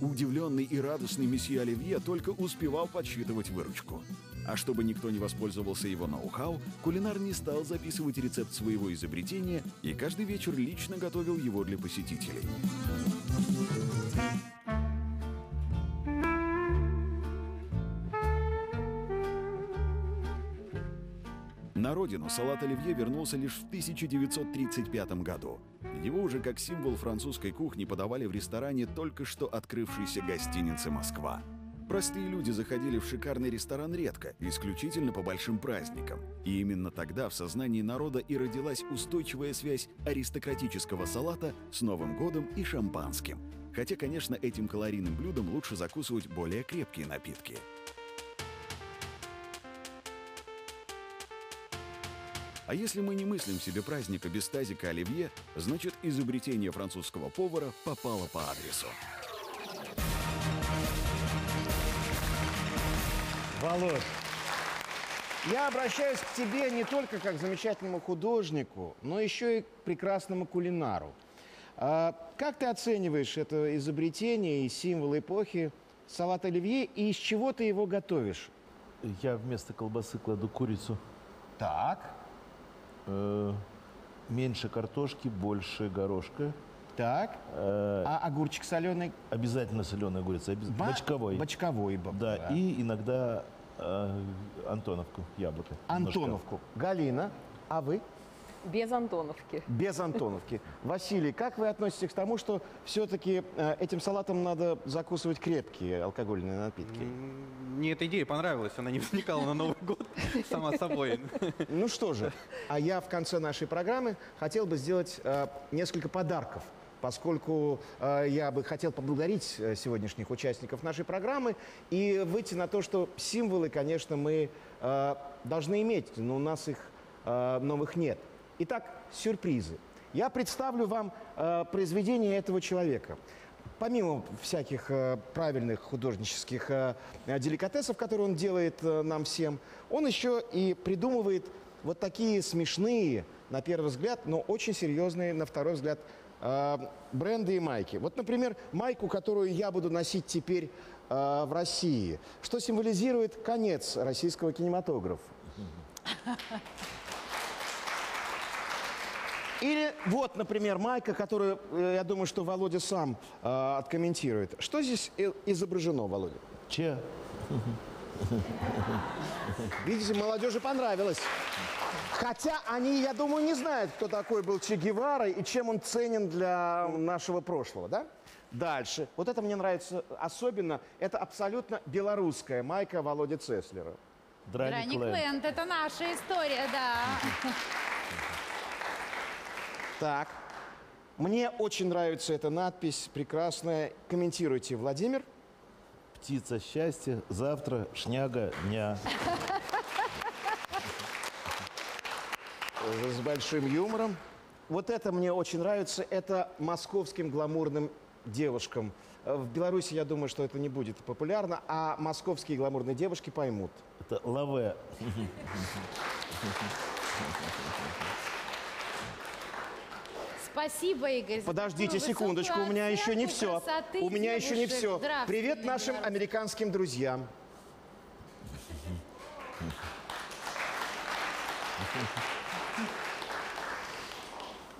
Удивленный и радостный месье Оливье только успевал подсчитывать выручку. А чтобы никто не воспользовался его ноу-хау, кулинар не стал записывать рецепт своего изобретения и каждый вечер лично готовил его для посетителей. На родину салат оливье вернулся лишь в 1935 году. Его уже как символ французской кухни подавали в ресторане только что открывшейся гостиницы «Москва». Простые люди заходили в шикарный ресторан редко, исключительно по большим праздникам. И именно тогда в сознании народа и родилась устойчивая связь аристократического салата с Новым годом и шампанским. Хотя, конечно, этим калорийным блюдом лучше закусывать более крепкие напитки. А если мы не мыслим себе праздника без тазика оливье, значит изобретение французского повара попало по адресу. Володь, я обращаюсь к тебе не только как к замечательному художнику, но еще и к прекрасному кулинару. А как ты оцениваешь это изобретение и символ эпохи салат оливье, и из чего ты его готовишь? Я вместо колбасы кладу курицу. Так. Э, меньше картошки, больше горошка. Так. а огурчик соленый? Обязательно соленый огурец. обяз- Ба- Бочковой. Бочковой. Да, и иногда э, Антоновку, яблоко. немножко. Антоновку. Галина, а вы? Без Антоновки. Без Антоновки. Василий, как вы относитесь к тому, что все-таки этим салатом надо закусывать крепкие алкогольные напитки? Мне эта идея понравилась, она не возникала на Новый год сама собой. Ну что же, а я в конце нашей программы хотел бы сделать э, несколько подарков, поскольку э, я бы хотел поблагодарить э, сегодняшних участников нашей программы и выйти на то, что символы, конечно, мы э, должны иметь, но у нас их э, новых нет. Итак, сюрпризы. Я представлю вам э, произведение этого человека. Помимо всяких э, правильных художнических э, деликатесов, которые он делает э, нам всем, он еще и придумывает вот такие смешные, на первый взгляд, но очень серьезные, на второй взгляд, э, бренды и майки. Вот, например, майку, которую я буду носить теперь э, в России, что символизирует конец российского кинематографа. Или вот, например, майка, которую, э, я думаю, что Володя сам э, откомментирует. Что здесь изображено, Володя? Че? Видите, молодежи понравилось. Хотя они, я думаю, не знают, кто такой был Че Гевара и чем он ценен для нашего прошлого, да? Дальше. Вот это мне нравится особенно. Это абсолютно белорусская майка Володи Цеслера. Драник Лэнд, это наша история, да. Так. Мне очень нравится эта надпись, прекрасная. Комментируйте, Владимир. Птица счастья, завтра шняга дня. С большим юмором. Вот это мне очень нравится. Это московским гламурным девушкам. В Беларуси, я думаю, что это не будет популярно, а московские гламурные девушки поймут. Это лаве. Спасибо, Игорь. Подождите секундочку, у меня еще не все. У меня еще не все. Здравствуй, Привет нашим американским друзьям.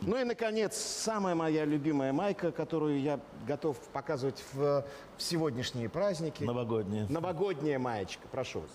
Ну и, наконец, самая моя любимая майка, которую я готов показывать в, в сегодняшние праздники. Новогодняя. Новогодняя маечка, прошу вас.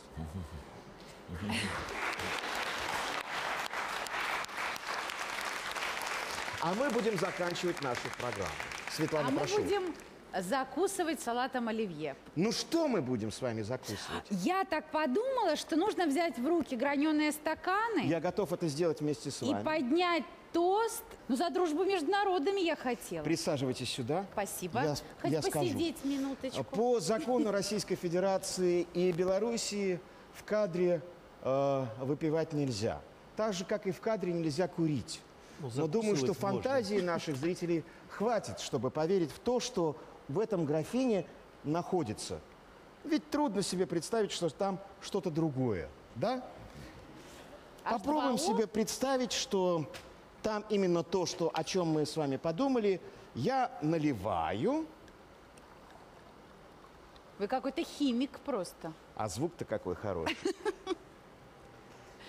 А мы будем заканчивать нашу программу. Светлана, А мы прошу. будем закусывать салатом оливье. Ну что мы будем с вами закусывать? Я так подумала, что нужно взять в руки граненые стаканы Я готов это сделать вместе с и вами. поднять тост. Ну, за дружбу между народами я хотела. Присаживайтесь сюда. Спасибо. Я, Хоть я скажу. посидеть минуточку. По закону Российской Федерации и Белоруссии в кадре э, выпивать нельзя. Так же, как и в кадре нельзя курить. Ну, Но думаю, что можно. фантазии наших зрителей хватит, чтобы поверить в то, что в этом графине находится. Ведь трудно себе представить, что там что-то другое, да? Попробуем себе представить, что там именно то, что, о чем мы с вами подумали. Я наливаю. Вы какой-то химик просто. А звук-то какой хороший.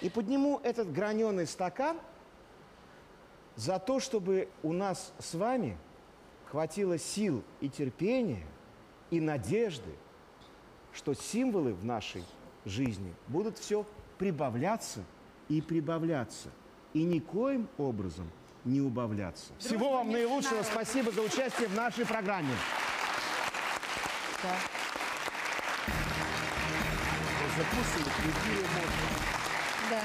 И подниму этот граненый стакан за то, чтобы у нас с вами хватило сил и терпения и надежды, что символы в нашей жизни будут все прибавляться и прибавляться, и никоим образом не убавляться. Всего вам наилучшего. Спасибо за участие в нашей программе. Запустили. Да.